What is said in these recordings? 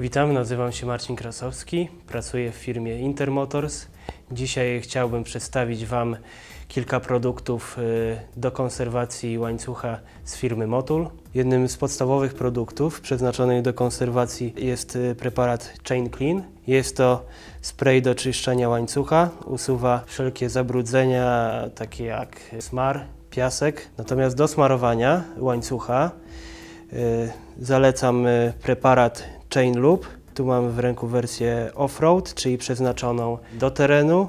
Witam, nazywam się Marcin Krasowski, pracuję w firmie Intermotors. Dzisiaj chciałbym przedstawić Wam kilka produktów y, do konserwacji łańcucha z firmy Motul. Jednym z podstawowych produktów przeznaczonych do konserwacji jest y, preparat Chain Clean. Jest to spray do czyszczenia łańcucha, usuwa wszelkie zabrudzenia takie jak smar, piasek. Natomiast do smarowania łańcucha y, zalecam preparat Chain Loop. Tu mam w ręku wersję off-road, czyli przeznaczoną do terenu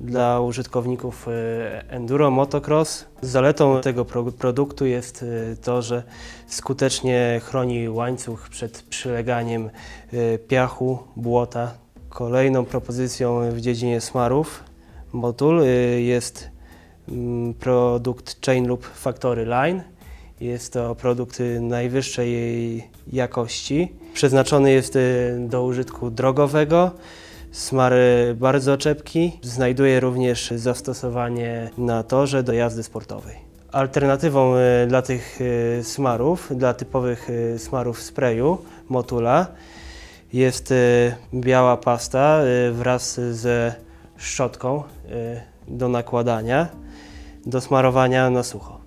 dla użytkowników e, enduro, motocross. Zaletą tego pro produktu jest e, to, że skutecznie chroni łańcuch przed przyleganiem e, piachu, błota. Kolejną propozycją w dziedzinie smarów Motul jest mm, produkt Chain Loop Factory Line. Jest to produkt najwyższej jakości. Przeznaczony jest do użytku drogowego. Smar bardzo czepki. Znajduje również zastosowanie na torze do jazdy sportowej. Alternatywą dla tych smarów, dla typowych smarów sprayu Motula jest biała pasta wraz ze szczotką do nakładania, do smarowania na sucho.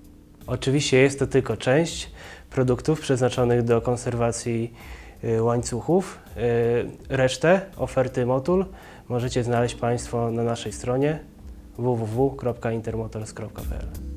Oczywiście jest to tylko część produktów przeznaczonych do konserwacji Y, łańcuchów. Y, resztę oferty Motul możecie znaleźć Państwo na naszej stronie www.intermotors.pl.